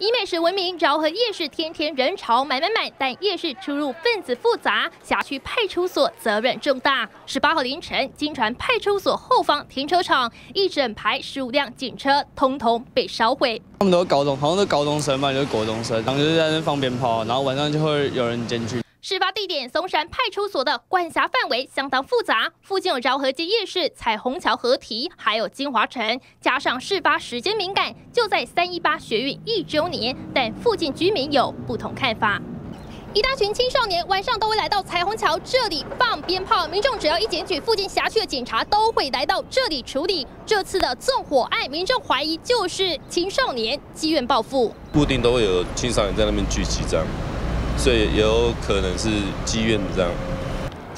以美食闻名，饶河夜市天天人潮买买买，但夜市出入分子复杂，辖区派出所责任重大。十八号凌晨，金船派出所后方停车场一整排十五辆警车，通通被烧毁。他们都是高中，好像是高中生嘛，就是国中生，然后就在那放鞭炮，然后晚上就会有人进去。事发地点松山派出所的管辖范围相当复杂，附近有饶河街夜市、彩虹桥合体，还有金华城，加上事发时间敏感，就在三一八学运一周年，但附近居民有不同看法。一大群青少年晚上都会来到彩虹桥这里放鞭炮，民众只要一检举，附近辖区的警察都会来到这里处理。这次的纵火案，民众怀疑就是青少年积怨报复，固定都会有青少年在那边聚集这样。所以也有可能是积怨这样。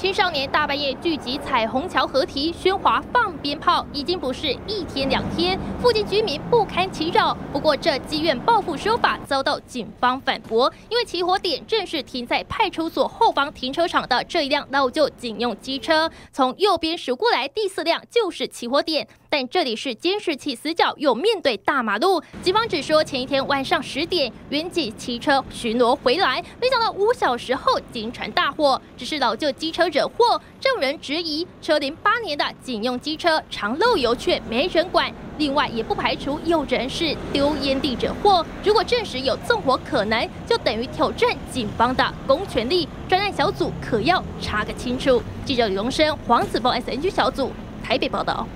青少年大半夜聚集彩虹桥河堤喧哗放鞭炮，已经不是一天两天，附近居民不堪其扰。不过这积怨报复说法遭到警方反驳，因为起火点正是停在派出所后方停车场的这一辆老旧警用机车，从右边驶过来，第四辆就是起火点。但这里是监视器死角，又面对大马路。警方只说前一天晚上十点，远景骑车巡逻回来，没想到五小时后惊传大火。只是老旧机车惹祸，证人质疑车龄八年的警用机车常漏油却没人管。另外也不排除有人是丢烟蒂惹祸。如果证实有纵火可能，就等于挑战警方的公权力。专案小组可要查个清楚。记者李荣生、黄子峰 S N G 小组台北报道。